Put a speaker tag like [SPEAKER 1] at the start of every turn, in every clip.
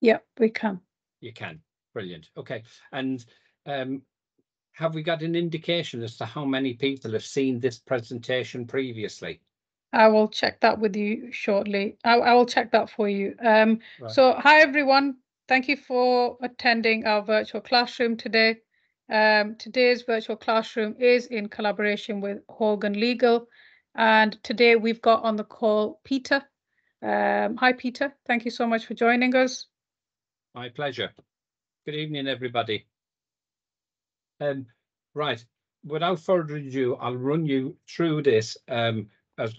[SPEAKER 1] Yeah, we can.
[SPEAKER 2] You can. Brilliant. Okay. And um, have we got an indication as to how many people have seen this presentation previously?
[SPEAKER 1] I will check that with you shortly. I, I will check that for you. Um,
[SPEAKER 2] Right.
[SPEAKER 1] so hi everyone. Thank you for attending our virtual classroom today. Um, today's virtual classroom is in collaboration with Hogan Legal. And today we've got on the call Peter. Um, hi, Peter. Thank you so much for joining us.
[SPEAKER 2] My pleasure. Good evening, everybody. Um, right, without further ado, I'll run you through this um, as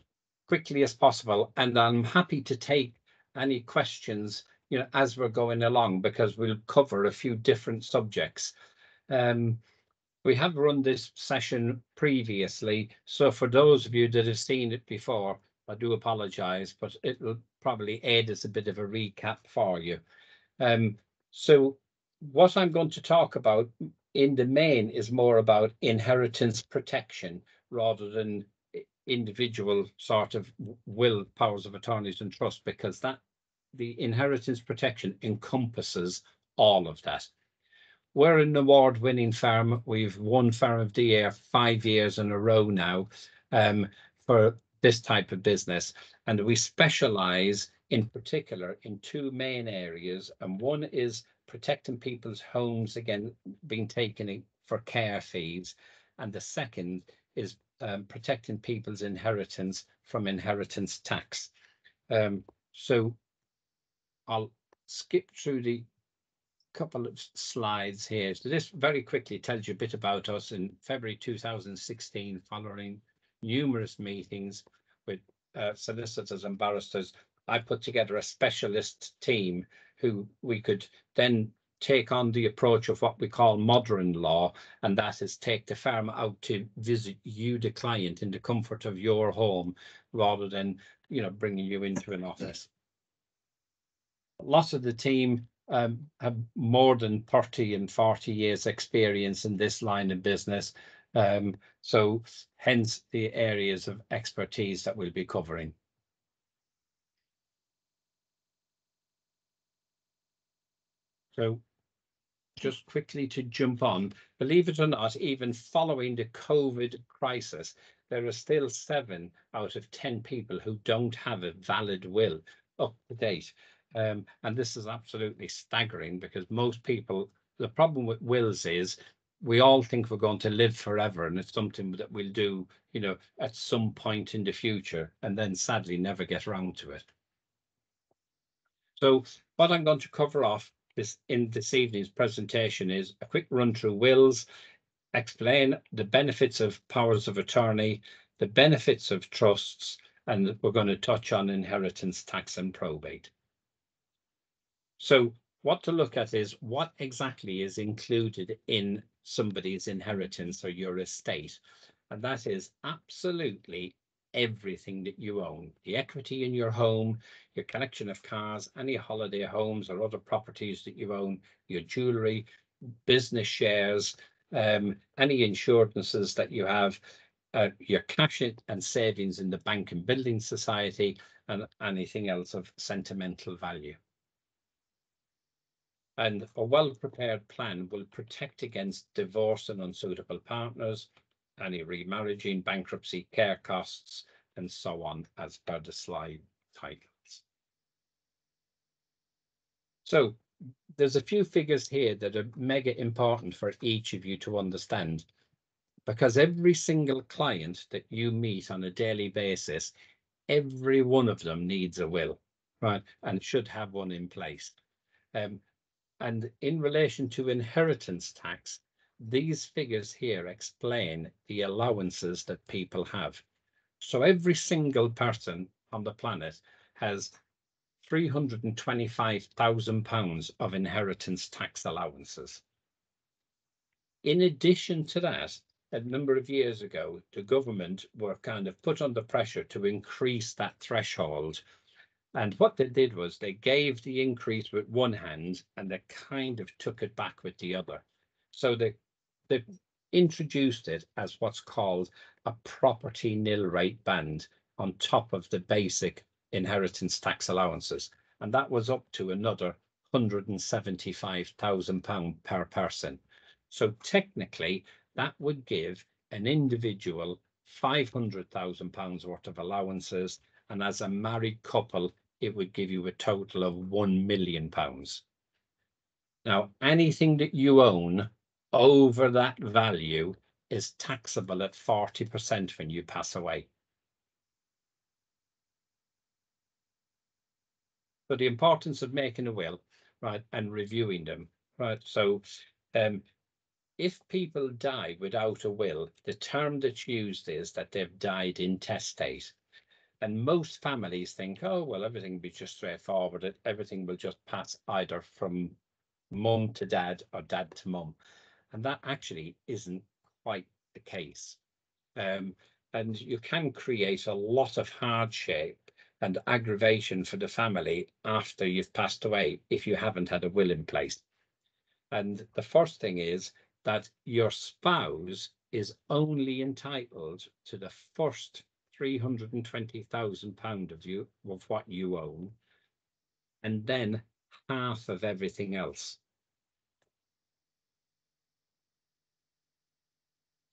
[SPEAKER 2] quickly as possible, and I'm happy to take any questions, you know, as we're going along, because we'll cover a few different subjects. Um, we have run this session previously, so for those of you that have seen it before, I do apologise, but it will probably aid as a bit of a recap for you. Um, so what I'm going to talk about in the main is more about inheritance protection rather than individual sort of will powers of attorneys and trust because that the inheritance protection encompasses all of that. We're an award-winning firm. We've won Firm of the Year five years in a row now um, for this type of business, and we specialize in particular in two main areas, and one is protecting people's homes again being taken for care fees, and the second is um, protecting people's inheritance from inheritance tax. Um, so I'll skip through the couple of slides here. So this very quickly tells you a bit about us in February 2016, following numerous meetings with uh, solicitors and barristers. I put together a specialist team who we could then take on the approach of what we call modern law, and that is take the firm out to visit you, the client, in the comfort of your home, rather than you know bringing you into an office. Lots of the team um, have more than 30 and 40 years experience in this line of business. Um, so hence the areas of expertise that we'll be covering. So just quickly to jump on, believe it or not, even following the COVID crisis, there are still seven out of 10 people who don't have a valid will up to date. Um, and this is absolutely staggering because most people, the problem with wills is we all think we're going to live forever and it's something that we'll do, you know, at some point in the future and then sadly never get around to it. So what I'm going to cover off this in this evening's presentation is a quick run through wills, explain the benefits of powers of attorney, the benefits of trusts, and we're going to touch on inheritance tax and probate. So what to look at is what exactly is included in somebody's inheritance or your estate. And that is absolutely everything that you own, the equity in your home, your collection of cars, any holiday homes or other properties that you own, your jewelry, business shares, um, any insurances that you have, uh, your cash and savings in the bank and building society, and anything else of sentimental value. And a well-prepared plan will protect against divorce and unsuitable partners, any remarrying, bankruptcy, care costs, and so on, as per the slide titles. So there's a few figures here that are mega important for each of you to understand. Because every single client that you meet on a daily basis, every one of them needs a will, right? And should have one in place. Um, and in relation to inheritance tax, these figures here explain the allowances that people have. So every single person on the planet has three hundred and twenty-five thousand pounds of inheritance tax allowances. In addition to that, a number of years ago, the government were kind of put under pressure to increase that threshold. And what they did was they gave the increase with one hand and they kind of took it back with the other. So they they introduced it as what's called a property nil rate band on top of the basic inheritance tax allowances. And that was up to another hundred and seventy-five thousand pound per person. So technically, that would give an individual five hundred thousand pounds worth of allowances, and as a married couple, it would give you a total of one million pounds. Now, anything that you own over that value is taxable at forty percent when you pass away. But the importance of making a will, right, and reviewing them, right? So, um, if people die without a will, the term that's used is that they've died intestate. And most families think, oh, well, everything will be just straightforward. Everything will just pass either from mum to dad or dad to mum. And that actually isn't quite the case. Um, and you can create a lot of hardship and aggravation for the family after you've passed away if you haven't had a will in place. And the first thing is that your spouse is only entitled to the first three hundred and twenty thousand pound of you of what you own, and then half of everything else.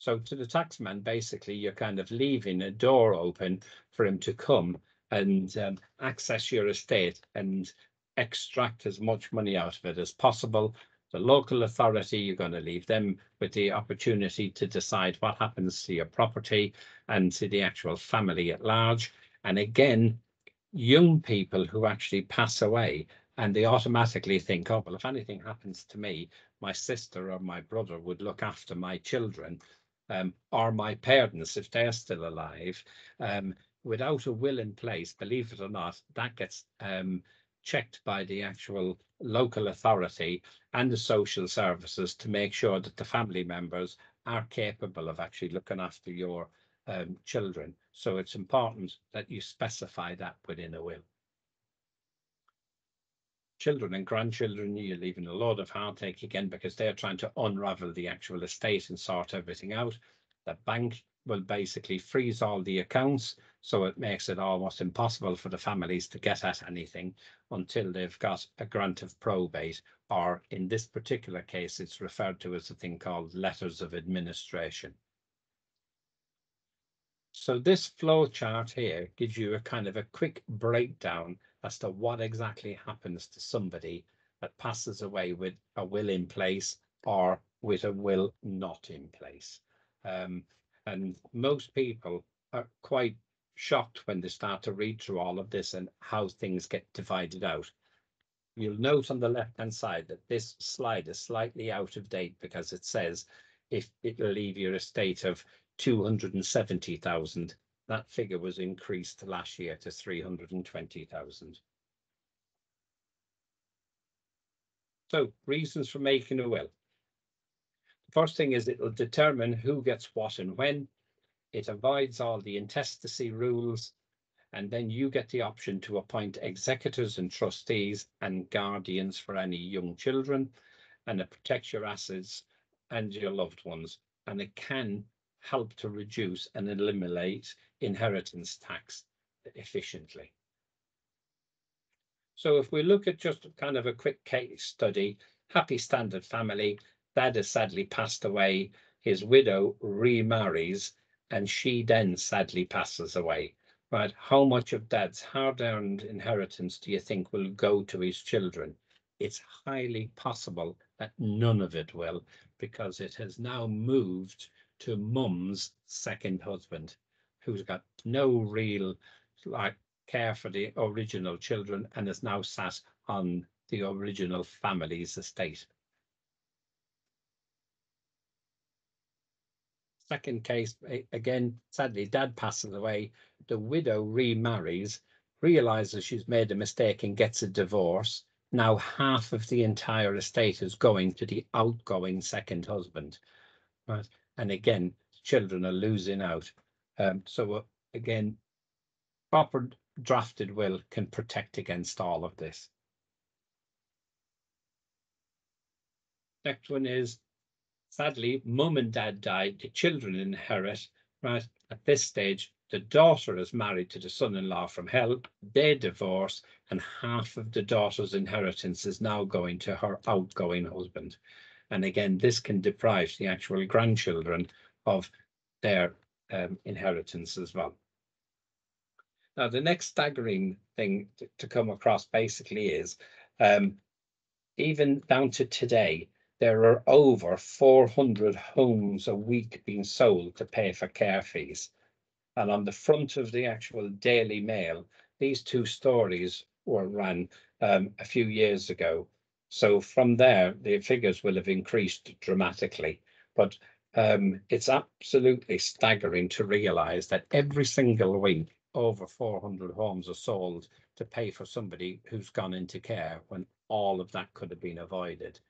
[SPEAKER 2] So to the taxman, basically, you're kind of leaving a door open for him to come and um, access your estate and extract as much money out of it as possible. The local authority, you're going to leave them with the opportunity to decide what happens to your property and to the actual family at large. And again, young people who actually pass away and they automatically think, oh, well, if anything happens to me, my sister or my brother would look after my children um, my parents if they're still alive. Um, without a will in place, believe it or not, that gets um, checked by the actual local authority and the social services to make sure that the family members are capable of actually looking after your um, children. So it's important that you specify that within a will. Children and grandchildren, you're leaving a lot of heartache again because they're trying to unravel the actual estate and sort everything out. The bank will basically freeze all the accounts, so it makes it almost impossible for the families to get at anything until they've got a grant of probate, or in this particular case, it's referred to as a thing called letters of administration. So this flow chart here gives you a kind of a quick breakdown as to what exactly happens to somebody that passes away with a will in place or with a will not in place. Um, and most people are quite shocked when they start to read through all of this and how things get divided out. You'll note on the left hand side that this slide is slightly out of date because it says if it will leave you a state of 270,000 that figure was increased last year to three hundred and twenty thousand. So reasons for making a will. the First thing is it'll determine who gets what and when. It avoids all the intestacy rules. And then you get the option to appoint executors and trustees and guardians for any young children. And it protects your assets and your loved ones. And it can help to reduce and eliminate inheritance tax efficiently. So if we look at just kind of a quick case study, happy standard family, dad has sadly passed away, his widow remarries, and she then sadly passes away. Right, how much of dad's hard-earned inheritance do you think will go to his children? It's highly possible that none of it will, because it has now moved to mum's second husband, who's got no real like care for the original children and is now sat on the original family's estate. Second case, again, sadly, dad passes away. The widow remarries, realizes she's made a mistake and gets a divorce. Now half of the entire estate is going to the outgoing second husband. Right. And again, children are losing out. Um, so uh, again, proper drafted will can protect against all of this. Next one is, sadly, mum and dad died, the children inherit, right? At this stage, the daughter is married to the son-in-law from hell, they divorce, and half of the daughter's inheritance is now going to her outgoing husband. And again, this can deprive the actual grandchildren of their um, inheritance as well. Now, the next staggering thing to, to come across basically is um, even down to today, there are over 400 homes a week being sold to pay for care fees. And on the front of the actual Daily Mail, these two stories were run um, a few years ago. So from there, the figures will have increased dramatically. But um, it's absolutely staggering to realize that every single week, over 400 homes are sold to pay for somebody who's gone into care when all of that could have been avoided.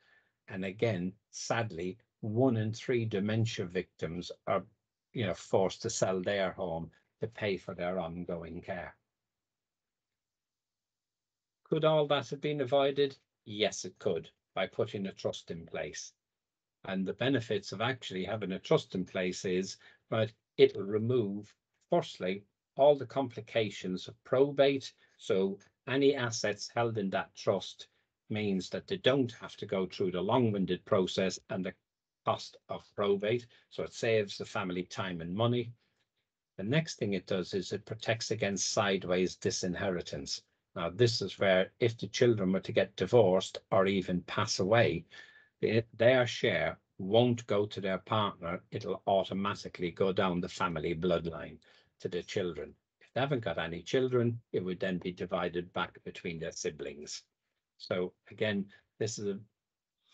[SPEAKER 2] And again, sadly, one in three dementia victims are you know, forced to sell their home to pay for their ongoing care. Could all that have been avoided? Yes, it could by putting a trust in place. And the benefits of actually having a trust in place is, right, it'll remove, firstly, all the complications of probate. So any assets held in that trust means that they don't have to go through the long-winded process and the cost of probate, so it saves the family time and money. The next thing it does is it protects against sideways disinheritance. Now, this is where if the children were to get divorced or even pass away, their share won't go to their partner, it'll automatically go down the family bloodline to the children. If they haven't got any children, it would then be divided back between their siblings. So again, this is a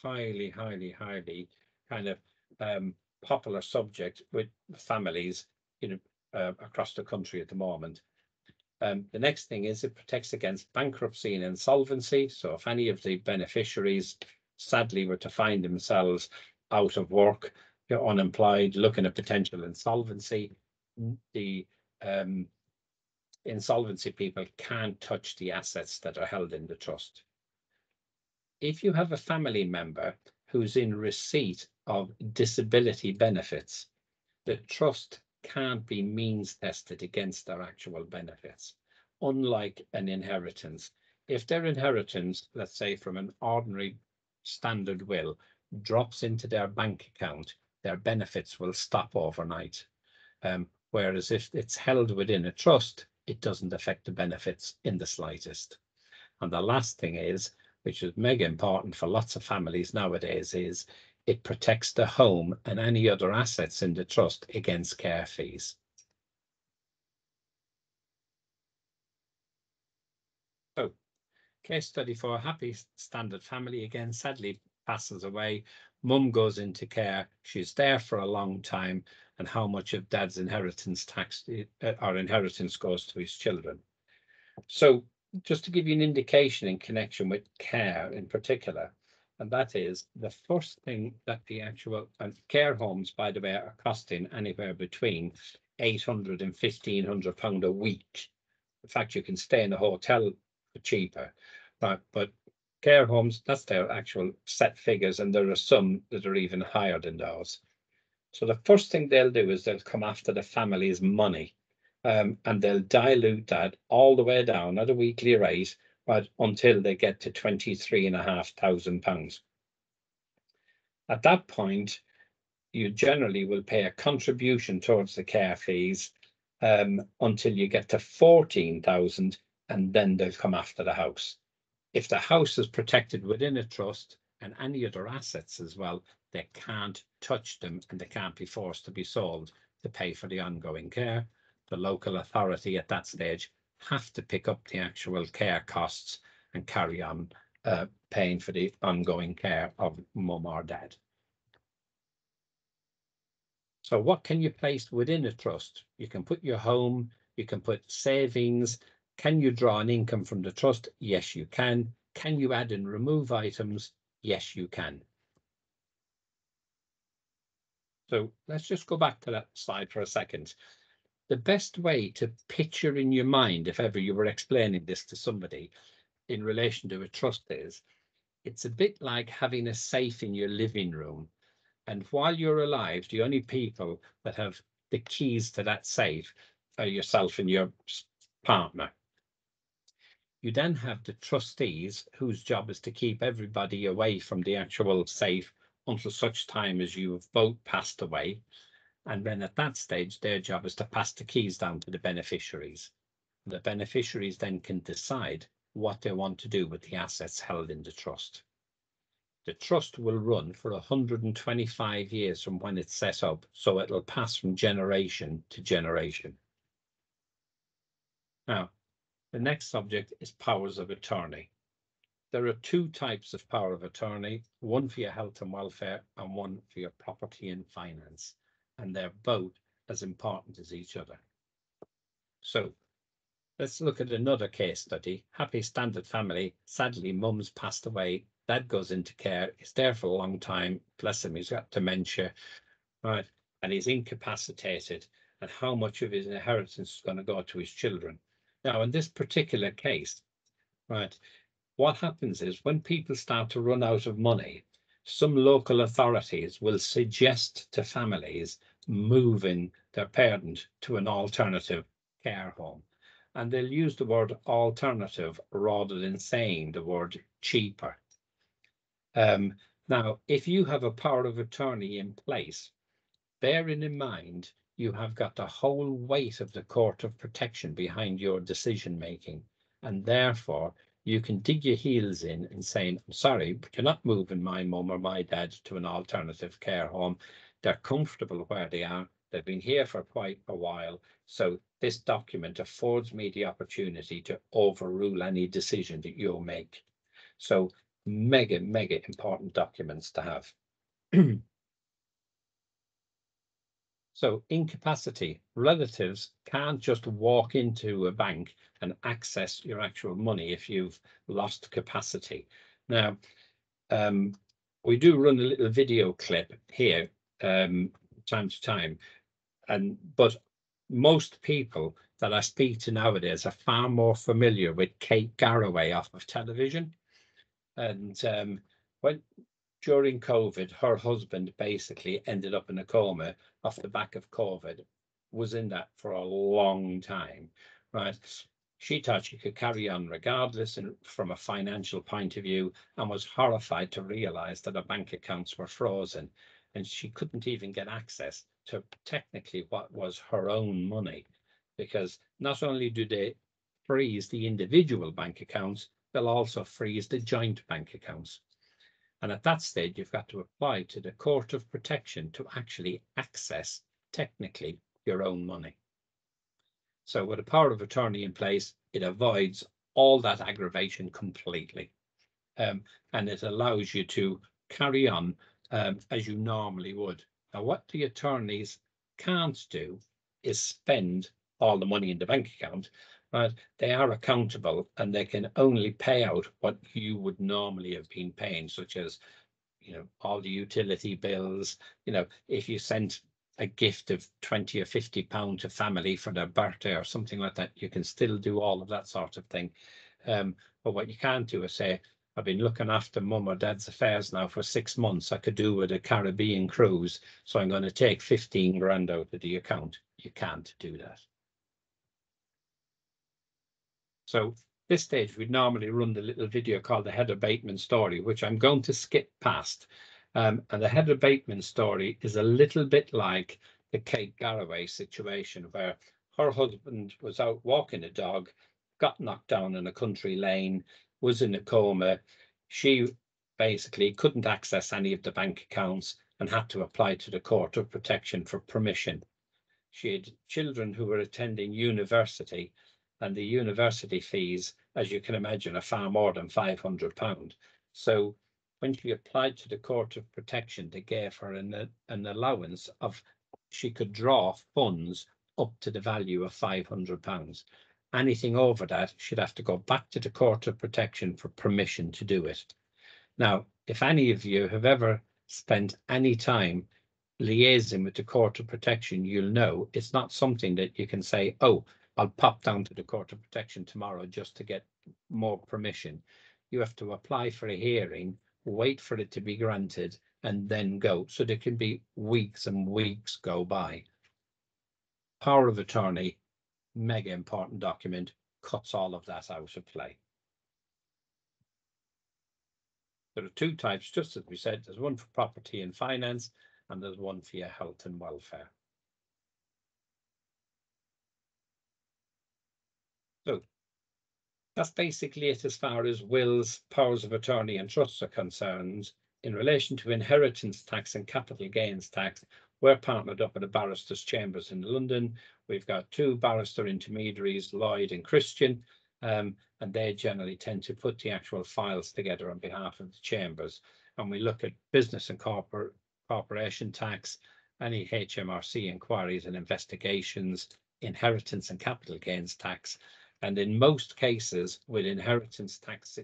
[SPEAKER 2] highly, highly, highly kind of um, popular subject with families, you know, uh, across the country at the moment. Um, the next thing is it protects against bankruptcy and insolvency. So if any of the beneficiaries sadly were to find themselves out of work, unemployed, looking at potential insolvency, the um, insolvency people can't touch the assets that are held in the trust. If you have a family member who's in receipt of disability benefits, the trust can't be means tested against their actual benefits, unlike an inheritance. If their inheritance, let's say from an ordinary standard will, drops into their bank account, their benefits will stop overnight. Um, whereas if it's held within a trust, it doesn't affect the benefits in the slightest. And the last thing is, which is mega important for lots of families nowadays, is it protects the home and any other assets in the trust against care fees. So, case study for a happy standard family again, sadly passes away. Mum goes into care. She's there for a long time. And how much of dad's inheritance tax uh, or inheritance goes to his children. So just to give you an indication in connection with care in particular, and that is the first thing that the actual and care homes, by the way, are costing anywhere between 800 and 1500 pound a week. In fact, you can stay in a hotel cheaper, but, but care homes, that's their actual set figures, and there are some that are even higher than those. So the first thing they'll do is they'll come after the family's money um, and they'll dilute that all the way down at a weekly rate but until they get to twenty-three and a half thousand pounds. At that point, you generally will pay a contribution towards the care fees um, until you get to fourteen thousand, and then they'll come after the house. If the house is protected within a trust and any other assets as well, they can't touch them and they can't be forced to be sold to pay for the ongoing care. The local authority at that stage have to pick up the actual care costs and carry on uh, paying for the ongoing care of mum or dad. So what can you place within a trust? You can put your home, you can put savings. Can you draw an income from the trust? Yes, you can. Can you add and remove items? Yes, you can. So let's just go back to that slide for a second the best way to picture in your mind, if ever you were explaining this to somebody in relation to a trust is, it's a bit like having a safe in your living room. And while you're alive, the only people that have the keys to that safe are yourself and your partner. You then have the trustees whose job is to keep everybody away from the actual safe until such time as you have both passed away. And then at that stage, their job is to pass the keys down to the beneficiaries. The beneficiaries then can decide what they want to do with the assets held in the trust. The trust will run for hundred and twenty-five years from when it's set up, so it'll pass from generation to generation. Now, the next subject is powers of attorney. There are two types of power of attorney, one for your health and welfare and one for your property and finance. And they're both as important as each other. So let's look at another case study. Happy standard family. Sadly, mum's passed away. Dad goes into care. He's there for a long time. Bless him, he's got dementia. Right. And he's incapacitated. And how much of his inheritance is going to go to his children? Now, in this particular case, right, what happens is when people start to run out of money, some local authorities will suggest to families moving their parent to an alternative care home. And they'll use the word alternative rather than saying the word cheaper. Um, now, if you have a power of attorney in place, bearing in mind you have got the whole weight of the court of protection behind your decision making. And therefore, you can dig your heels in and saying, I'm sorry, but you're not moving my mum or my dad to an alternative care home. They're comfortable where they are. They've been here for quite a while. So this document affords me the opportunity to overrule any decision that you'll make. So mega, mega important documents to have. So incapacity, relatives can't just walk into a bank and access your actual money if you've lost capacity. Now, um, we do run a little video clip here um, time to time, and but most people that I speak to nowadays are far more familiar with Kate Garraway off of television. And um, when during COVID, her husband basically ended up in a coma off the back of COVID, was in that for a long time, right? She thought she could carry on regardless and from a financial point of view and was horrified to realize that her bank accounts were frozen and she couldn't even get access to technically what was her own money because not only do they freeze the individual bank accounts, they'll also freeze the joint bank accounts. And at that stage, you've got to apply to the Court of Protection to actually access technically your own money. So with a power of attorney in place, it avoids all that aggravation completely. Um, and it allows you to carry on um, as you normally would. Now, what the attorneys can't do is spend all the money in the bank account, but they are accountable and they can only pay out what you would normally have been paying, such as, you know, all the utility bills, you know, if you sent a gift of 20 or 50 pound to family for their birthday or something like that, you can still do all of that sort of thing. Um, but what you can't do is say, I've been looking after mum or dad's affairs now for six months. I could do with a Caribbean cruise, so I'm going to take 15 grand out of the account. You can't do that. So this stage, we'd normally run the little video called the Heather Bateman story, which I'm going to skip past. Um, and the Heather Bateman story is a little bit like the Kate Garraway situation where her husband was out walking a dog, got knocked down in a country lane, was in a coma. She basically couldn't access any of the bank accounts and had to apply to the Court of Protection for permission. She had children who were attending university and the university fees, as you can imagine, are far more than five hundred pound. So when she applied to the Court of Protection, they gave her an, an allowance of she could draw funds up to the value of five hundred pounds. Anything over that, she'd have to go back to the Court of Protection for permission to do it. Now, if any of you have ever spent any time liaising with the Court of Protection, you'll know it's not something that you can say, oh, I'll pop down to the Court of Protection tomorrow just to get more permission. You have to apply for a hearing, wait for it to be granted, and then go. So there can be weeks and weeks go by. Power of attorney mega important document, cuts all of that out of play. There are two types, just as we said, there's one for property and finance, and there's one for your health and welfare. So that's basically it as far as wills, powers of attorney and trusts are concerned. In relation to inheritance tax and capital gains tax, we're partnered up with the barristers chambers in London. We've got two barrister intermediaries, Lloyd and Christian, um, and they generally tend to put the actual files together on behalf of the chambers. And we look at business and corporate corporation tax, any HMRC inquiries and investigations, inheritance and capital gains tax. And in most cases, with inheritance tax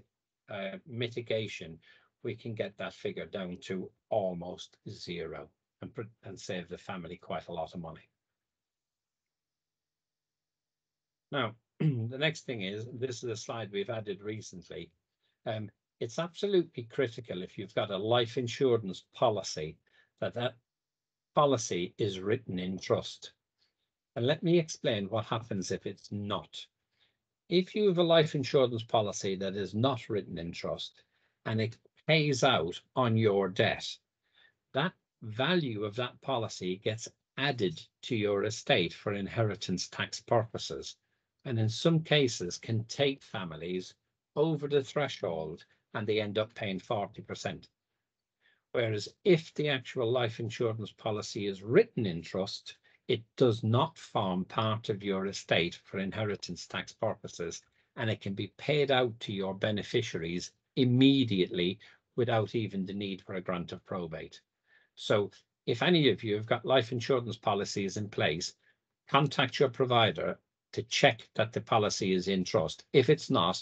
[SPEAKER 2] uh, mitigation, we can get that figure down to almost zero and, and save the family quite a lot of money. Now, the next thing is, this is a slide we've added recently. Um, it's absolutely critical if you've got a life insurance policy that that policy is written in trust. And let me explain what happens if it's not. If you have a life insurance policy that is not written in trust and it pays out on your debt, that value of that policy gets added to your estate for inheritance tax purposes and in some cases can take families over the threshold and they end up paying 40%. Whereas if the actual life insurance policy is written in trust, it does not form part of your estate for inheritance tax purposes, and it can be paid out to your beneficiaries immediately without even the need for a grant of probate. So if any of you have got life insurance policies in place, contact your provider to check that the policy is in trust. If it's not,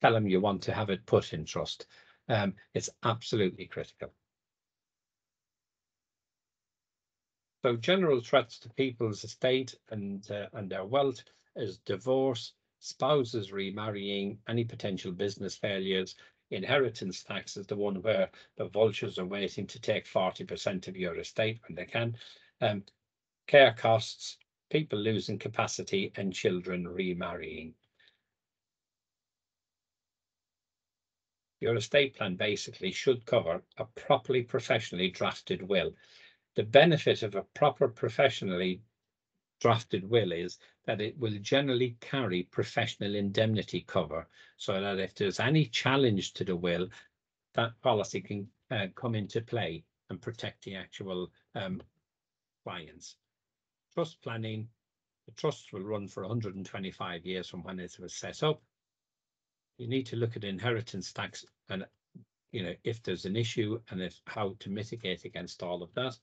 [SPEAKER 2] tell them you want to have it put in trust. Um, it's absolutely critical. So general threats to people's estate and uh, and their wealth is divorce, spouses remarrying, any potential business failures, inheritance tax is the one where the vultures are waiting to take 40% of your estate when they can, um, care costs, people losing capacity and children remarrying. Your estate plan basically should cover a properly professionally drafted will the benefit of a proper professionally drafted will is that it will generally carry professional indemnity cover so that if there's any challenge to the will, that policy can uh, come into play and protect the actual um, clients. Trust planning, the trust will run for 125 years from when it was set up. You need to look at inheritance tax and you know if there's an issue and if how to mitigate against all of that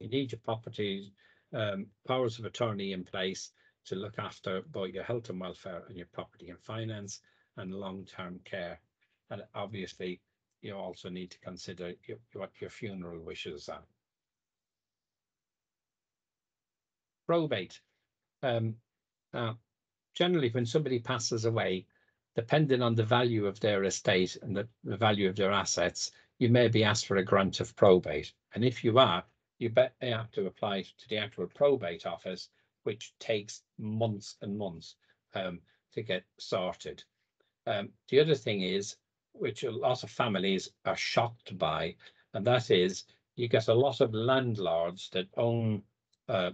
[SPEAKER 2] you need your property um, powers of attorney in place to look after both your health and welfare and your property and finance and long-term care. And obviously, you also need to consider your, what your funeral wishes are. Probate. Um, generally, when somebody passes away, depending on the value of their estate and the, the value of their assets, you may be asked for a grant of probate. And if you are, you bet they have to apply to the actual probate office, which takes months and months um, to get sorted. Um, the other thing is, which a lot of families are shocked by, and that is you get a lot of landlords that own uh,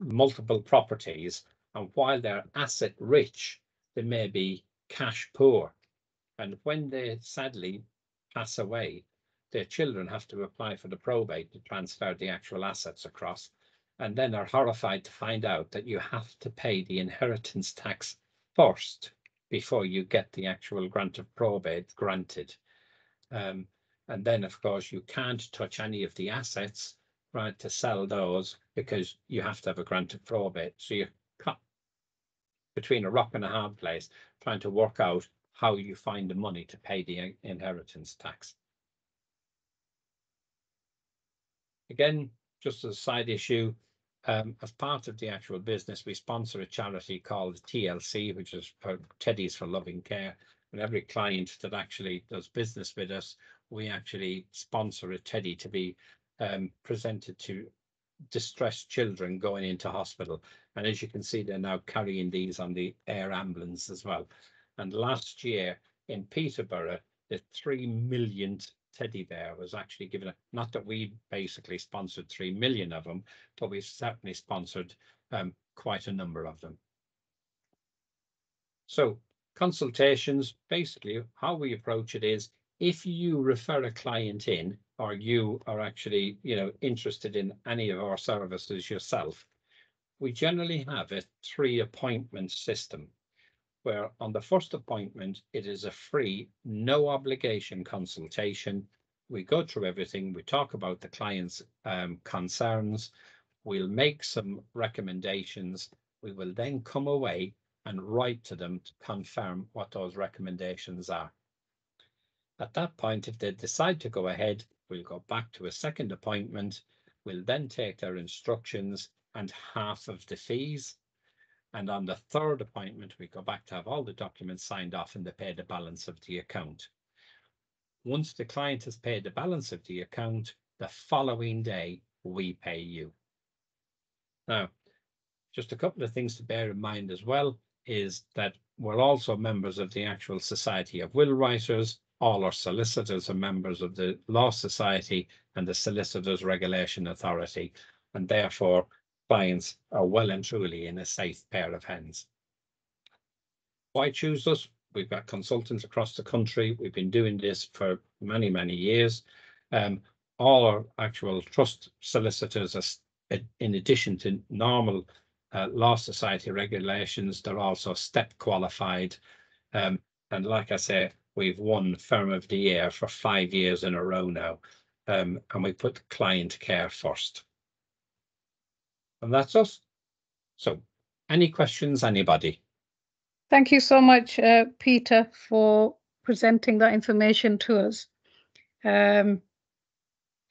[SPEAKER 2] multiple properties, and while they're asset rich, they may be cash poor. And when they sadly pass away, their children have to apply for the probate to transfer the actual assets across and then are horrified to find out that you have to pay the inheritance tax first before you get the actual grant of probate granted. Um, and then, of course, you can't touch any of the assets, right, to sell those because you have to have a grant of probate. So you're cut between a rock and a hard place trying to work out how you find the money to pay the inheritance tax. Again, just as a side issue, um, as part of the actual business, we sponsor a charity called TLC, which is for Teddies for Loving Care. And every client that actually does business with us, we actually sponsor a teddy to be um, presented to distressed children going into hospital. And as you can see, they're now carrying these on the air ambulance as well. And last year in Peterborough, the three millionth teddy bear was actually given, a, not that we basically sponsored three million of them, but we certainly sponsored um, quite a number of them. So consultations, basically how we approach it is if you refer a client in or you are actually, you know, interested in any of our services yourself, we generally have a three appointment system where on the first appointment, it is a free, no obligation consultation. We go through everything. We talk about the client's um, concerns. We'll make some recommendations. We will then come away and write to them to confirm what those recommendations are. At that point, if they decide to go ahead, we'll go back to a second appointment. We'll then take their instructions and half of the fees. And on the third appointment, we go back to have all the documents signed off and they pay the balance of the account. Once the client has paid the balance of the account, the following day, we pay you. Now, just a couple of things to bear in mind as well is that we're also members of the actual Society of Will Writers. All our solicitors are members of the Law Society and the Solicitors Regulation Authority, and therefore clients are well and truly in a safe pair of hands. Why choose us? We've got consultants across the country. We've been doing this for many, many years. Um, all our actual trust solicitors are, in addition to normal uh, law society regulations, they're also step qualified. Um, and like I say, we've won firm of the year for five years in a row now. Um, and we put client care first. And that's us. So any questions, anybody?
[SPEAKER 1] Thank you so much, uh, Peter, for presenting that information to us. Um,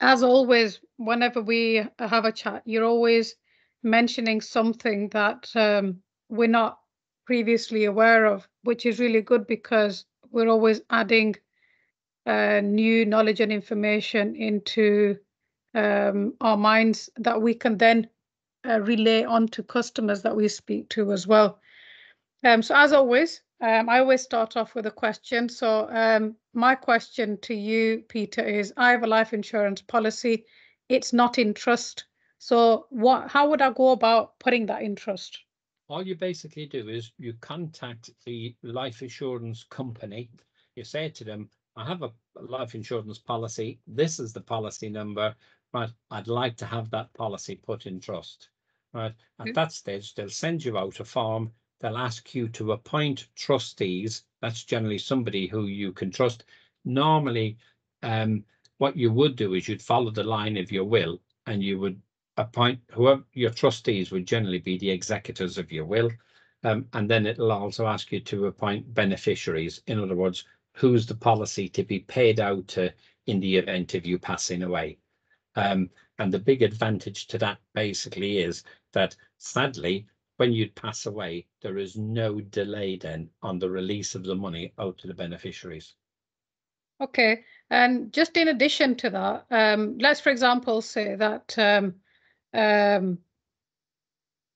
[SPEAKER 1] as always, whenever we have a chat, you're always mentioning something that um, we're not previously aware of, which is really good because we're always adding uh, new knowledge and information into um, our minds that we can then uh, relay on to customers that we speak to as well. Um, so as always, um, I always start off with a question. So um, my question to you, Peter, is I have a life insurance policy. It's not in trust. So what? How would I go about putting that in trust?
[SPEAKER 2] All you basically do is you contact the life insurance company. You say to them, I have a life insurance policy. This is the policy number, but I'd like to have that policy put in trust. Right. At that stage, they'll send you out a form. They'll ask you to appoint trustees. That's generally somebody who you can trust. Normally, um, what you would do is you'd follow the line of your will and you would appoint whoever your trustees would generally be the executors of your will. Um, and then it'll also ask you to appoint beneficiaries. In other words, who's the policy to be paid out to in the event of you passing away. Um, and the big advantage to that basically is that sadly, when you pass away, there is no delay then on the release of the money out to the beneficiaries.
[SPEAKER 1] Okay, and just in addition to that, um, let's for example say that um, um,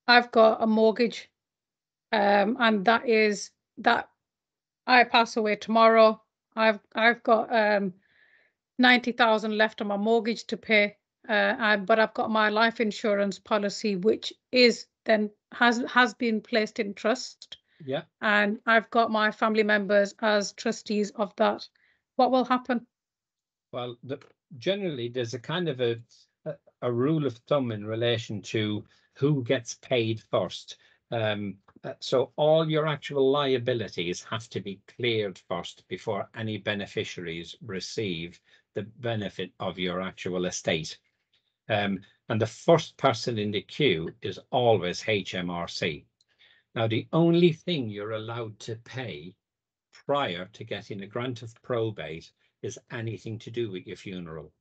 [SPEAKER 1] I've got a mortgage, um, and that is that I pass away tomorrow. I've I've got um, ninety thousand left on my mortgage to pay uh, but I've got my life insurance policy, which is then has has been placed in trust.
[SPEAKER 2] Yeah.
[SPEAKER 1] And I've got my family members as trustees of that. What will happen?
[SPEAKER 2] Well, the, generally, there's a kind of a, a, a rule of thumb in relation to who gets paid first. Um, uh, so all your actual liabilities have to be cleared first before any beneficiaries receive the benefit of your actual estate. Um, and the first person in the queue is always HMRC. Now, the only thing you're allowed to pay prior to getting a grant of probate is anything to do with your funeral.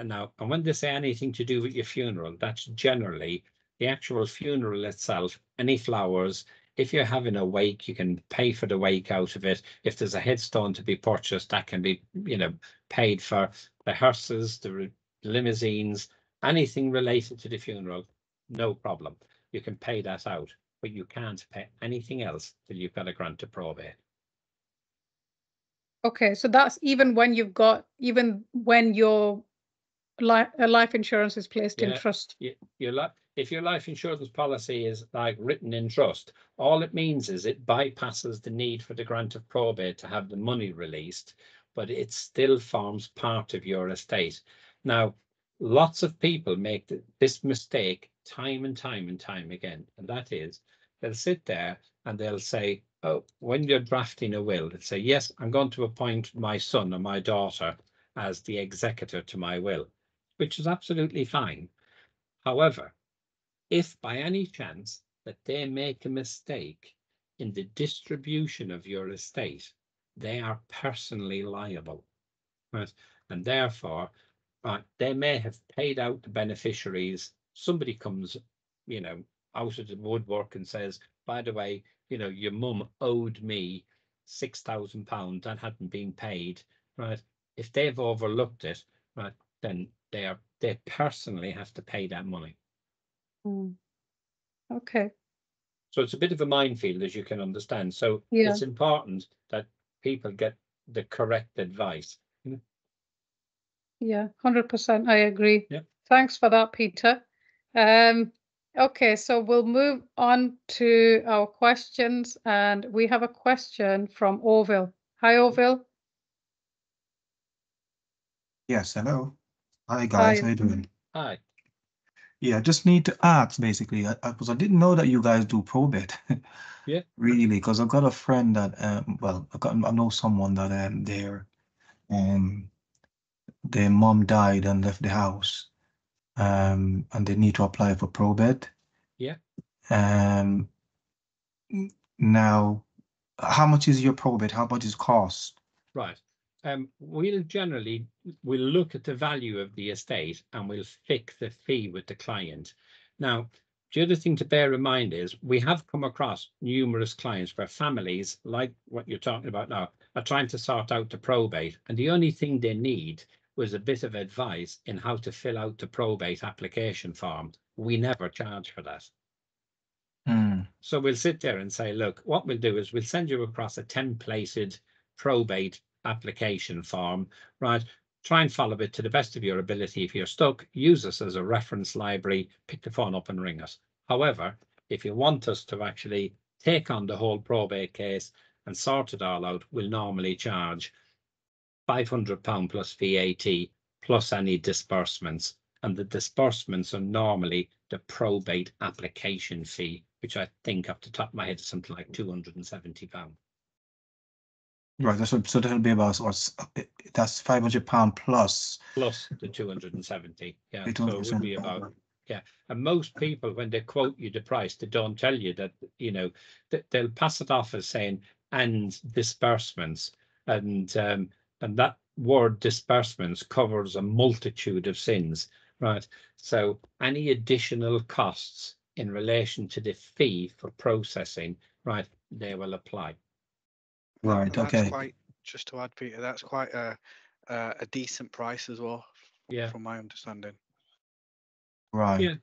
[SPEAKER 2] And now, and when they say anything to do with your funeral, that's generally the actual funeral itself, any flowers. If you're having a wake, you can pay for the wake out of it. If there's a headstone to be purchased, that can be, you know, paid for. The hearses, the limousines, anything related to the funeral, no problem. You can pay that out, but you can't pay anything else till you've got a grant of probate.
[SPEAKER 1] Okay, so that's even when you've got, even when your life, uh, life insurance is placed in trust.
[SPEAKER 2] Y- Your li- if your life insurance policy is like written in trust, all it means is it bypasses the need for the grant of probate to have the money released, but it still forms part of your estate. Now, lots of people make this mistake time and time and time again, and that is they'll sit there and they'll say, oh, when you're drafting a will, they'll say, yes, I'm going to appoint my son or my daughter as the executor to my will, which is absolutely fine. However, if by any chance that they make a mistake in the distribution of your estate, they are personally liable. Right? And therefore, right, they may have paid out the beneficiaries. Somebody comes, you know, out of the woodwork and says, by the way, you know, your mum owed me six thousand pounds that hadn't been paid, right? If they've overlooked it, right, then they are they personally have to pay that money.
[SPEAKER 1] Hmm. Okay,
[SPEAKER 2] So it's a bit of a minefield, as you can understand. So
[SPEAKER 1] Yeah.
[SPEAKER 2] it's important that people get the correct advice.
[SPEAKER 1] Yeah, hundred percent, I agree.
[SPEAKER 2] Yeah.
[SPEAKER 1] Thanks for that, Peter. Um, okay, so we'll move on to our questions and we have a question from Orville. Hi, Orville.
[SPEAKER 3] Yes, hello. Hi guys,
[SPEAKER 1] Hi.
[SPEAKER 3] how you doing?
[SPEAKER 2] Hi.
[SPEAKER 3] Yeah, I just need to ask basically, I, I, 'cause I didn't know that you guys do probate.
[SPEAKER 2] Yeah.
[SPEAKER 3] Really, because I've got a friend that, um, well, I've got, I know someone that, um, their, um, their mom died and left the house. Um, and they need to apply for probate.
[SPEAKER 2] Yeah.
[SPEAKER 3] Um, now, how much is your probate? How much is cost?
[SPEAKER 2] Right. Um, we'll generally, we'll look at the value of the estate and we'll fix the fee with the client. Now, the other thing to bear in mind is we have come across numerous clients where families, like what you're talking about now, are trying to sort out the probate. And the only thing they need was a bit of advice in how to fill out the probate application form. We never charge for that.
[SPEAKER 3] Hmm,
[SPEAKER 2] So we'll sit there and say, look, what we'll do is we'll send you across a templated probate application form, right? Try and follow it to the best of your ability. If you're stuck, use us as a reference library, pick the phone up and ring us. However, if you want us to actually take on the whole probate case and sort it all out, we'll normally charge five hundred pound plus VAT plus any disbursements. And the disbursements are normally the probate application fee, which I think off the top of my head is something like two hundred and seventy pound.
[SPEAKER 3] right, that's what, so that'll be about, what's, uh, that's five hundred pound plus.
[SPEAKER 2] Plus the two hundred and seventy, yeah, so it would be about, yeah. And most people, when they quote you the price, they don't tell you that, you know, that they'll pass it off as saying, and disbursements. And, um, and that word disbursements covers a multitude of sins, right? So any additional costs in relation to the fee for processing, right, they will apply.
[SPEAKER 3] Right,
[SPEAKER 4] And that's
[SPEAKER 3] okay.
[SPEAKER 4] quite, just to add, Peter, that's quite a, a, a decent price as well,
[SPEAKER 2] Yeah.
[SPEAKER 4] from my understanding.
[SPEAKER 3] Right.
[SPEAKER 2] Yeah.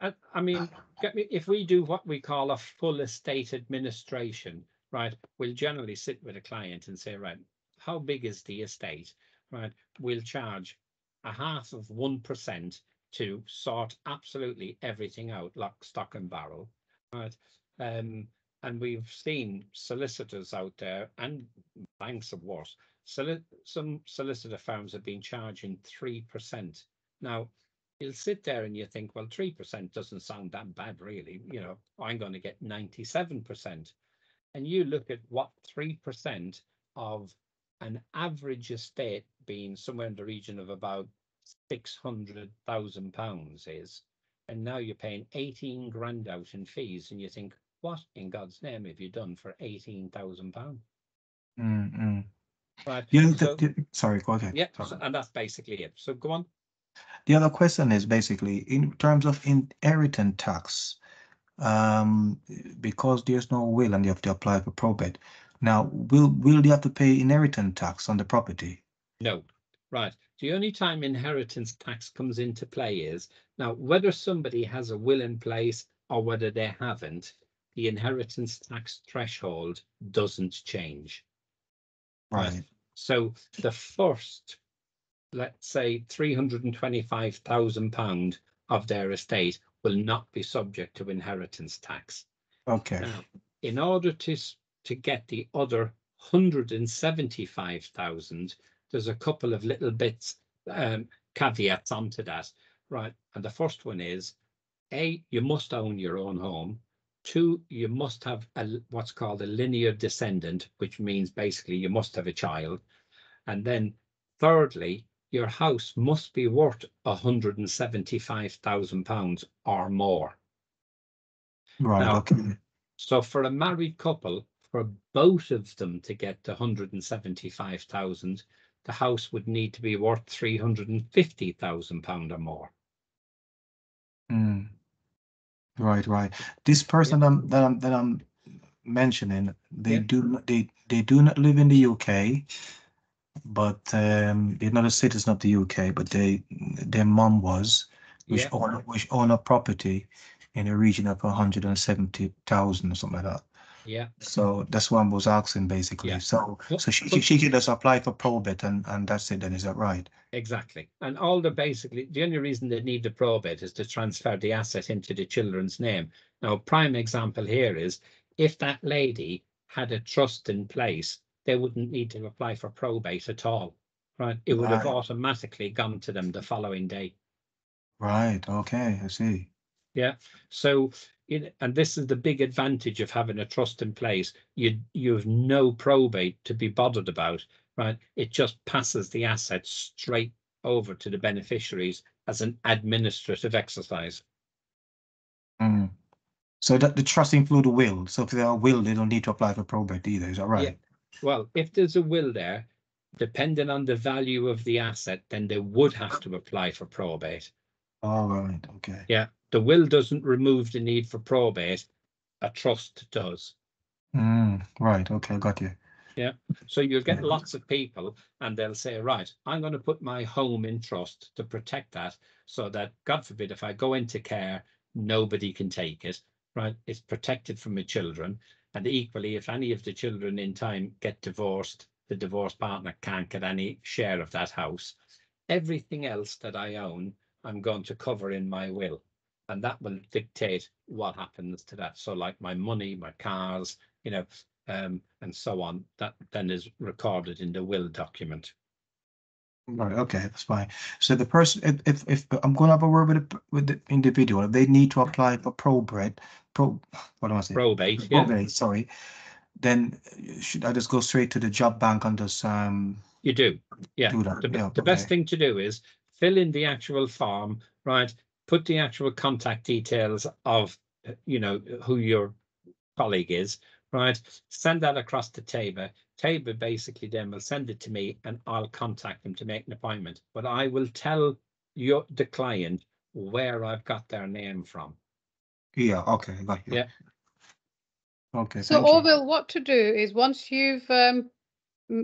[SPEAKER 2] I, I mean, get me, if we do what we call a full estate administration, right, we'll generally sit with a client and say, right, how big is the estate? Right, we'll charge a half of one percent to sort absolutely everything out, lock, stock and barrel, right? Um, and we've seen solicitors out there and banks of. Soli- some solicitor firms have been charging three percent. Now, you'll sit there and you think, well, three percent doesn't sound that bad, really. You know, I'm going to get ninety-seven percent, and you look at what three percent of an average estate being somewhere in the region of about six hundred thousand pounds is, and now you're paying eighteen grand out in fees, and you think, what in God's name have you done for eighteen thousand pounds?
[SPEAKER 3] Mm, mm.
[SPEAKER 2] Right.
[SPEAKER 3] Yeah,
[SPEAKER 2] so-
[SPEAKER 3] the- the- sorry, go ahead.
[SPEAKER 2] yeah, so- and that's basically it. So go on.
[SPEAKER 3] The other question is basically in terms of inheritance tax, um, because there's no will and you have to apply for probate. Now, will will you have to pay inheritance tax on the property?
[SPEAKER 2] No, right. The only time inheritance tax comes into play is now whether somebody has a will in place or whether they haven't, the inheritance tax threshold doesn't change.
[SPEAKER 3] Right.
[SPEAKER 2] So the first, let's say, three hundred and twenty-five thousand pound of their estate will not be subject to inheritance tax.
[SPEAKER 3] Okay.
[SPEAKER 2] Now, in order to to get the other hundred and seventy-five thousand, there's a couple of little bits um caveats onto that, right? And the first one is, A, you must own your own home. Two, you must have a, what's called a linear descendant, which means basically you must have a child. And then thirdly, your house must be worth hundred and seventy-five thousand pounds or more.
[SPEAKER 3] Right.
[SPEAKER 2] Now-
[SPEAKER 3] Okay.
[SPEAKER 2] So for a married couple, for both of them to get the hundred and seventy-five thousand, the house would need to be worth three hundred and fifty thousand pound or more.
[SPEAKER 3] Mm. Right, right. This person that I'm, that I'm, that I'm mentioning, they
[SPEAKER 2] Yeah.
[SPEAKER 3] do, they, they do not live in the UK. But, um, they're not a citizen of the UK, but they, their mom was, which
[SPEAKER 2] Yeah.
[SPEAKER 3] own, which own a property in a region of hundred and seventy thousand or something like that.
[SPEAKER 2] Yeah,
[SPEAKER 3] So that's what I was asking basically.
[SPEAKER 2] Yeah.
[SPEAKER 3] So,
[SPEAKER 2] Well,
[SPEAKER 3] so she,
[SPEAKER 2] but-
[SPEAKER 3] she can just apply for probate and, and that's it then, is that right?
[SPEAKER 2] exactly. And all the basically, the only reason they need the probate is to transfer the asset into the children's name. Now, prime example here is if that lady had a trust in place, they wouldn't need to apply for probate at all. Right? It would have automatically gone to them the following day.
[SPEAKER 3] Right, okay, I see.
[SPEAKER 2] Yeah. So, and this is the big advantage of having a trust in place. You, you have no probate to be bothered about, right? It just passes the assets straight over to the beneficiaries as an administrative exercise.
[SPEAKER 3] Mm. So that the trust include a will, so if they are will, they don't need to apply for probate either, is that right?
[SPEAKER 2] Well, if there's a will there, depending on the value of the asset, then they would have to apply for probate.
[SPEAKER 3] All right, okay.
[SPEAKER 2] Yeah, the will doesn't remove the need for probate. A trust does.
[SPEAKER 3] Mm, right, okay, got you.
[SPEAKER 2] Yeah, so you'll get lots of people and they'll say, right, I'm going to put my home in trust to protect that so that, God forbid, if I go into care, nobody can take it, right? It's protected from my children. And equally, if any of the children in time get divorced, the divorced partner can't get any share of that house. Everything else that I own, I'm going to cover in my will. And that will dictate what happens to that. So like my money, my cars, you know, um, and so on, that then is recorded in the will document.
[SPEAKER 3] Right, okay, that's fine. So the person, if, if, if, I'm gonna have a word with the, with the individual, if they need to apply for probate, pro, what am I saying?
[SPEAKER 2] Probate, yeah,
[SPEAKER 3] Probate, sorry. Then uh, should I just go straight to the job bank and just, um,
[SPEAKER 2] you do. Yeah,
[SPEAKER 3] do that?
[SPEAKER 2] the,
[SPEAKER 3] Yeah,
[SPEAKER 2] the best
[SPEAKER 3] okay.
[SPEAKER 2] thing to do is fill in the actual form, right? Put the actual contact details of, uh, you know, who your colleague is, right? Send that across to Tabor. Tabor basically then will send it to me and I'll contact them to make an appointment. But I will tell your, the client where I've got their name from.
[SPEAKER 3] Yeah, okay, got you.
[SPEAKER 2] Yeah.
[SPEAKER 3] Okay,
[SPEAKER 1] So
[SPEAKER 3] thank you.
[SPEAKER 1] What to do is once you've um,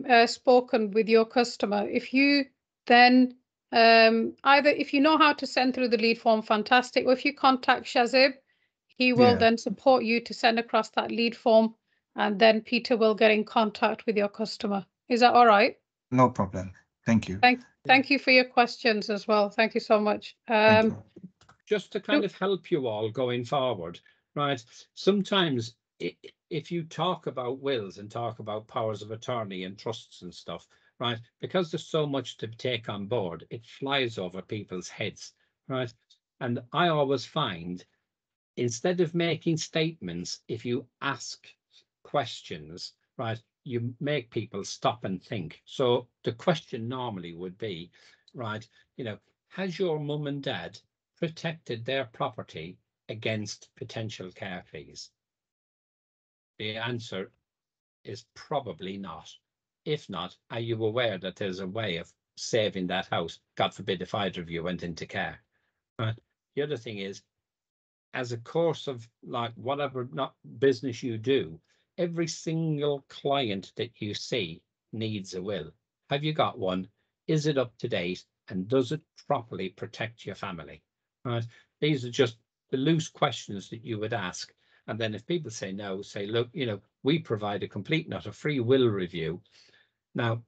[SPEAKER 1] uh, spoken with your customer, if you then um, either if you know how to send through the lead form, fantastic. Or if you contact Shazib, he will
[SPEAKER 3] Yeah.
[SPEAKER 1] then support you to send across that lead form, and then Peter will get in contact with your customer. Is that all right?
[SPEAKER 3] No problem. Thank you.
[SPEAKER 1] Thank, thank you for your questions as well. Thank you so much. Um,
[SPEAKER 3] you.
[SPEAKER 2] just to kind of help you all going forward, right? Sometimes i- i- if you talk about wills and talk about powers of attorney and trusts and stuff, right? Because there's so much to take on board, it flies over people's heads, right? And I always find instead of making statements, if you ask questions, right, you make people stop and think. So the question normally would be, right, you know, has your mum and dad protected their property against potential care fees? The answer is probably not. If not, are you aware that there's a way of saving that house? God forbid if either of you went into care. Right. The other thing is, as a course of like whatever not business you do, every single client that you see needs a will. Have you got one? is it up to date and does it properly protect your family? Right? These are just the loose questions that you would ask. And then if people say no, say, look, you know, we provide a complete, not a free will review. Now,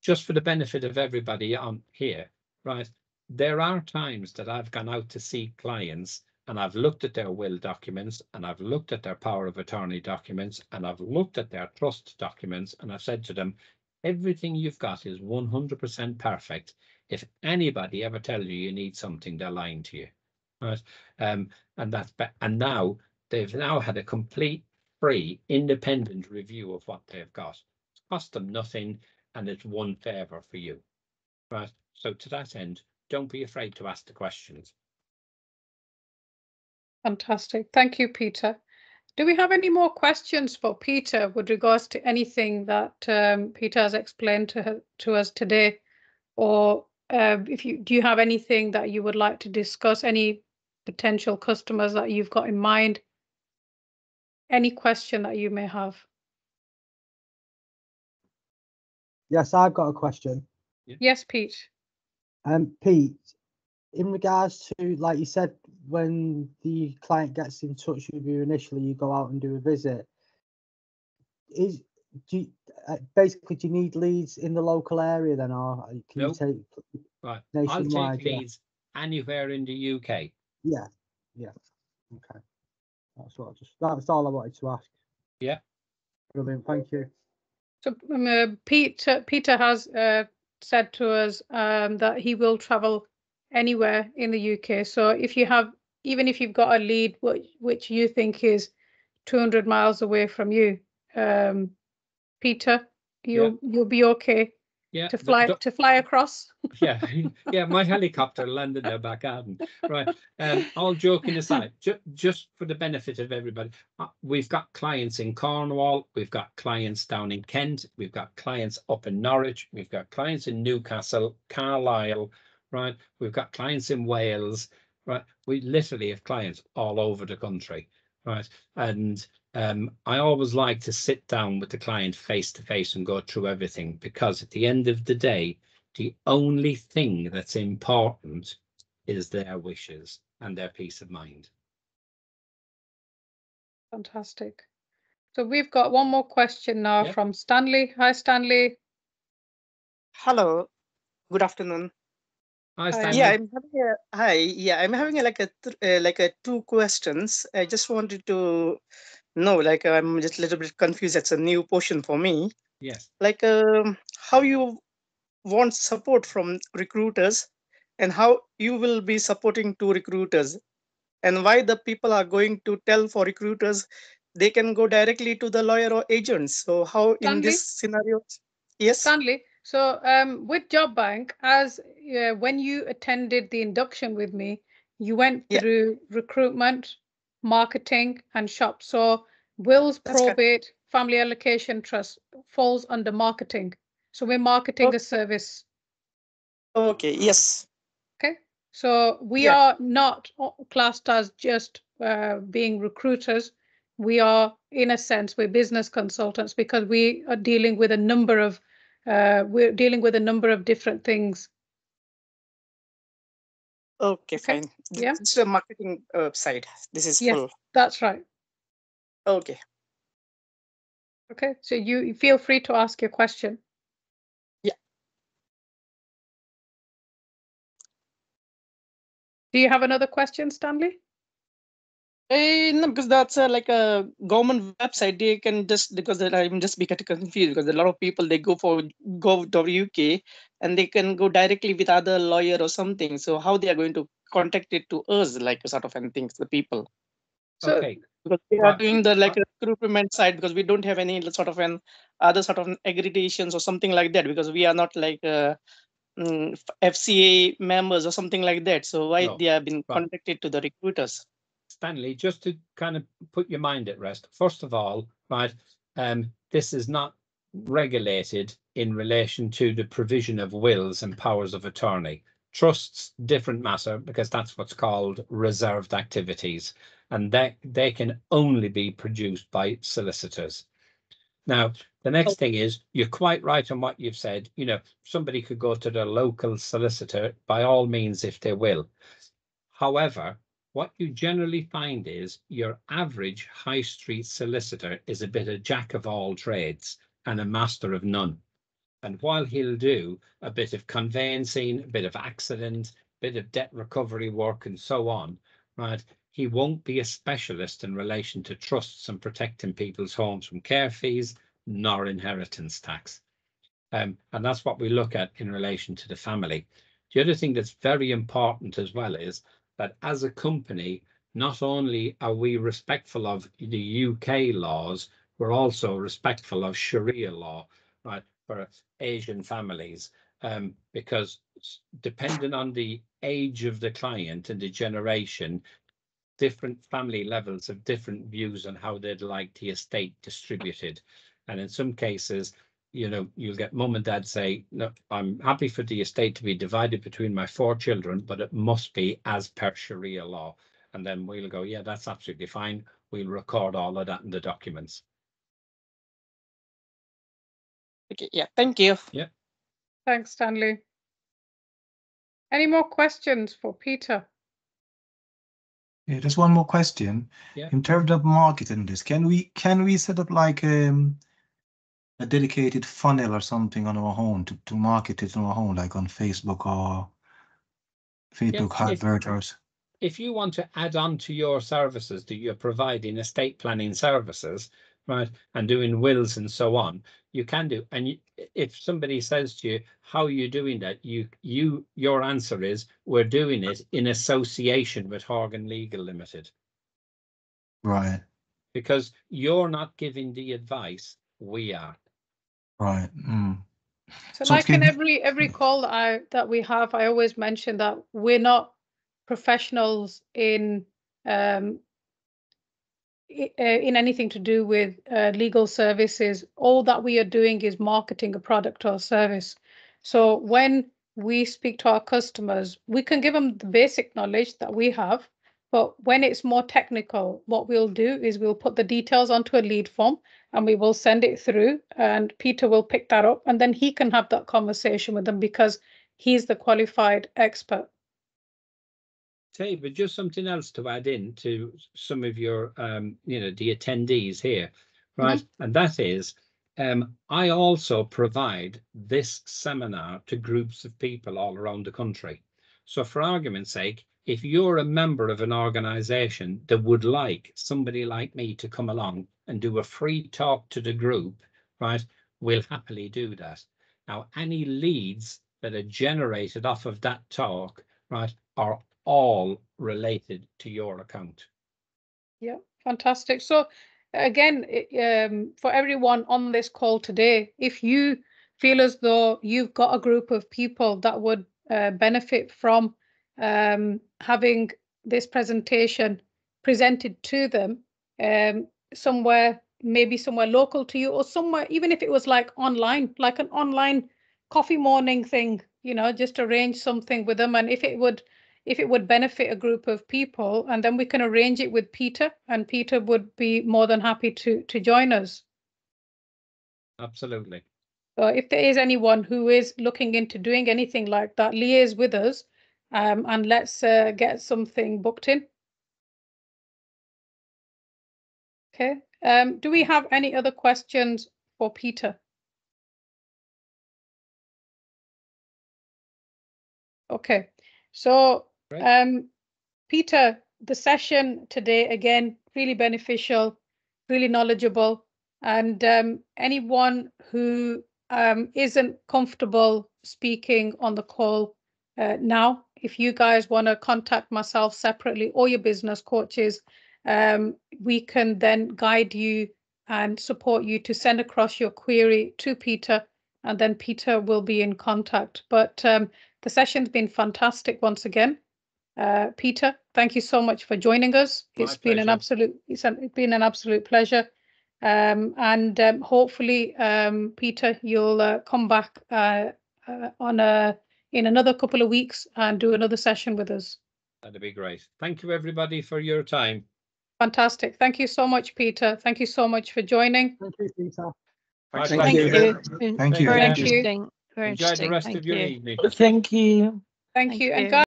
[SPEAKER 2] just for the benefit of everybody on here, right? There are times that I've gone out to see clients and I've looked at their will documents and I've looked at their power of attorney documents and I've looked at their trust documents and I've said to them, everything you've got is 100% perfect. If anybody ever tells you you need something, they're lying to you. Right. Um, and that's and now they've now had a complete free independent review of what they've got. It's cost them nothing and it's one favour for you. Right. So to that end, don't be afraid to ask the questions.
[SPEAKER 1] Fantastic. Thank you, Peter. Do we have any more questions for Peter with regards to anything that um, Peter has explained to her, to us today? Or uh, if you do you have anything that you would like to discuss? Any potential customers that you've got in mind? Any question that you may have?
[SPEAKER 5] Yes, I've got a question.
[SPEAKER 1] Yes, Pete.
[SPEAKER 5] Um, Pete, in regards to, like you said, when the client gets in touch with you initially, you go out and do a visit. Is do you, uh, basically do you need leads in the local area then, or can
[SPEAKER 2] Nope.
[SPEAKER 5] you take?
[SPEAKER 2] Right.
[SPEAKER 5] Nationwide,
[SPEAKER 2] I'll take
[SPEAKER 5] yeah.
[SPEAKER 2] leads anywhere in the UK.
[SPEAKER 5] Yeah, yeah. Okay, that's what I just. That's all I wanted to ask.
[SPEAKER 2] Yeah.
[SPEAKER 5] Brilliant. Thank you.
[SPEAKER 1] So um, uh, Peter Peter has uh, said to us um, that he will travel anywhere in the UK. So if you have, even if you've got a lead which, which you think is 200 miles away from you, um, Peter, you'll you'll be okay
[SPEAKER 2] Yeah.
[SPEAKER 1] to fly
[SPEAKER 2] th-
[SPEAKER 1] to fly across.
[SPEAKER 2] yeah, yeah, my helicopter landed their back garden. Right. Um, all joking aside, ju- just for the benefit of everybody, uh, we've got clients in Cornwall, we've got clients down in Kent, we've got clients up in Norwich, we've got clients in Newcastle, Carlisle, right? We've got clients in Wales, right? We literally have clients all over the country, right? And um, I always like to sit down with the client face to face and go through everything because at the end of the day, the only thing that's important is their wishes and their peace of mind.
[SPEAKER 1] Fantastic. So we've got one more question now
[SPEAKER 2] Yep.
[SPEAKER 1] from Stanley. Hi, Stanley.
[SPEAKER 6] Hello, good afternoon.
[SPEAKER 2] Hi,
[SPEAKER 1] Hi.
[SPEAKER 2] Stanley.
[SPEAKER 6] Yeah, I'm having a hi. Yeah, I'm having a, like a uh, like a two questions. I just wanted to know, like, I'm just a little bit confused. It's a new portion for me.
[SPEAKER 2] Yes.
[SPEAKER 6] Like, um, how you want support from recruiters, and how you will be supporting to recruiters, and why the people are going to tell for recruiters they can go directly to the lawyer or agents. So how in this scenario? Yes.
[SPEAKER 1] Stanley, so um, with Job Bank, as uh, when you attended the induction with me, you went
[SPEAKER 6] Yeah.
[SPEAKER 1] through recruitment, marketing, and shop. So wills,
[SPEAKER 6] That's
[SPEAKER 1] probate, family allocation trust falls under marketing. So we're marketing
[SPEAKER 6] Okay.
[SPEAKER 1] a service.
[SPEAKER 6] Okay. Yes.
[SPEAKER 1] Okay. So we
[SPEAKER 6] Yeah.
[SPEAKER 1] are not classed as just uh, being recruiters. We are, in a sense, we're business consultants because we are dealing with a number of, uh, we're dealing with a number of different things.
[SPEAKER 6] Okay,
[SPEAKER 1] Okay,
[SPEAKER 6] fine.
[SPEAKER 1] Yeah.
[SPEAKER 6] This is a marketing uh, side. This is
[SPEAKER 1] Yes.
[SPEAKER 6] full.
[SPEAKER 1] That's right.
[SPEAKER 6] Okay.
[SPEAKER 1] Okay. So you you feel free to ask your question.
[SPEAKER 6] Yeah.
[SPEAKER 1] Do you have another question, Stanley?
[SPEAKER 6] Eh, no, because that's uh, like a government website. They can just because I'm just becoming confused because a lot of people they go for gov.uk and they can go directly with other lawyer or something. So how they are going to contact it to us, like sort of and things, the people.
[SPEAKER 1] So
[SPEAKER 2] Okay.
[SPEAKER 6] because we are doing the like recruitment side because we don't have any sort of an other sort of accreditations or something like that because we are not like uh, mm, FCA members or something like that. So why
[SPEAKER 2] No,
[SPEAKER 6] they have been
[SPEAKER 2] right.
[SPEAKER 6] contacted to the recruiters?
[SPEAKER 2] Stanley, just to kind of put your mind at rest, first of all, right, um, this is not regulated in relation to the provision of wills and powers of attorney. Trusts, different matter, because that's what's called reserved activities, and that they can only be produced by solicitors. Now, the next thing is, you're quite right on what you've said. You know, somebody could go to their local solicitor by all means if they will. However, what you generally find is your average high street solicitor is a bit of jack of all trades and a master of none. And while he'll do a bit of conveyancing, a bit of accident, a bit of debt recovery work and so on, right? He won't be a specialist in relation to trusts and protecting people's homes from care fees nor inheritance tax. Um, and that's what we look at in relation to the family. The other thing that's very important as well is that as a company, not only are we respectful of the UK laws, we're also respectful of Sharia law, right, for Asian families, um, because depending on the age of the client and the generation, different family levels have different views on how they'd like the estate distributed. And in some cases, you know, you'll get mum and dad say, no, I'm happy for the estate to be divided between my four children, but it must be as per Sharia law. And then we'll go, yeah, that's absolutely fine. We'll record all of that in the documents.
[SPEAKER 6] Okay, yeah, thank you. Yeah.
[SPEAKER 1] Thanks, Stanley. Any more questions for Peter?
[SPEAKER 3] Yeah, just one more question.
[SPEAKER 2] Yeah.
[SPEAKER 3] In terms of marketing this, can we can we set up like um a dedicated funnel or something on our own to, to market it on our own, like on Facebook or Facebook
[SPEAKER 2] if- if you want to add on to your services that you're providing estate planning services, right, and doing wills and so on, you can do. And you, if somebody says to you, "How are you doing that?" You, you, your answer is, "We're doing it in association with Horgan Legal Limited,"
[SPEAKER 3] Right,
[SPEAKER 2] because you're not giving the advice. We are.
[SPEAKER 3] Right. Mm.
[SPEAKER 1] So
[SPEAKER 3] So
[SPEAKER 1] like in every every call that I that we have, I always mention that we're not professionals in um uh, in anything to do with uh, legal services. All that we are doing is marketing a product or service. So when we speak to our customers, we can give them the basic knowledge that we have. But when it's more technical, what we'll do is we'll put the details onto a lead form and we will send it through and Peter will pick that up and then he can have that conversation with them because he's the qualified expert.
[SPEAKER 2] Say, but just something else to add in to some of your, um, you know, the attendees here, right? And that is, um, I also provide this seminar to groups of people all around the country. So for argument's sake, if you're a member of an organization that would like somebody like me to come along and do a free talk to the group, right, we'll happily do that. Now, any leads that are generated off of that talk, right, are all related to your account.
[SPEAKER 1] Yeah, fantastic. So again, um, for everyone on this call today, if you feel as though you've got a group of people that would uh, benefit from um, having this presentation presented to them um, somewhere, maybe somewhere local to you or somewhere, even if it was like online, like an online coffee morning thing, you know, just arrange something with them. And if it would if it would benefit a group of people and then we can arrange it with Peter and Peter would be more than happy to to join us.
[SPEAKER 2] Absolutely.
[SPEAKER 1] So if there is anyone who is looking into doing anything like that, liaise with us um, and let's uh, get something booked in. Okay, um, do we have any other questions for Peter? Okay, so um, Peter, the session today again really beneficial, really knowledgeable, and um, anyone who um, isn't comfortable speaking on the call uh, now, if you guys want to contact myself separately or your business coaches, um, we can then guide you and support you to send across your query to Peter, and then Peter will be in contact. But um, the session's been fantastic once again. Uh, Peter, thank you so much for joining us.
[SPEAKER 2] My
[SPEAKER 1] It's been an absolute, it's an- it's been an absolute pleasure. Um, and um, hopefully, um, Peter, you'll uh, come back uh, uh, on a in another couple of weeks and do another session with us.
[SPEAKER 2] That'd be great. Thank you, everybody, for your time.
[SPEAKER 1] Fantastic. Thank you so much, Peter. Thank you so much for joining.
[SPEAKER 5] Thank you, Peter.
[SPEAKER 2] My
[SPEAKER 4] Thank.
[SPEAKER 7] Thank you. Been
[SPEAKER 3] Thank you.
[SPEAKER 7] Very
[SPEAKER 1] Thank you.
[SPEAKER 7] interesting. Very
[SPEAKER 2] Enjoy the rest
[SPEAKER 7] Thank
[SPEAKER 2] of your
[SPEAKER 7] you.
[SPEAKER 2] evening.
[SPEAKER 6] Thank you.
[SPEAKER 1] Thank
[SPEAKER 7] Thank
[SPEAKER 1] you. And
[SPEAKER 7] you.
[SPEAKER 1] guys.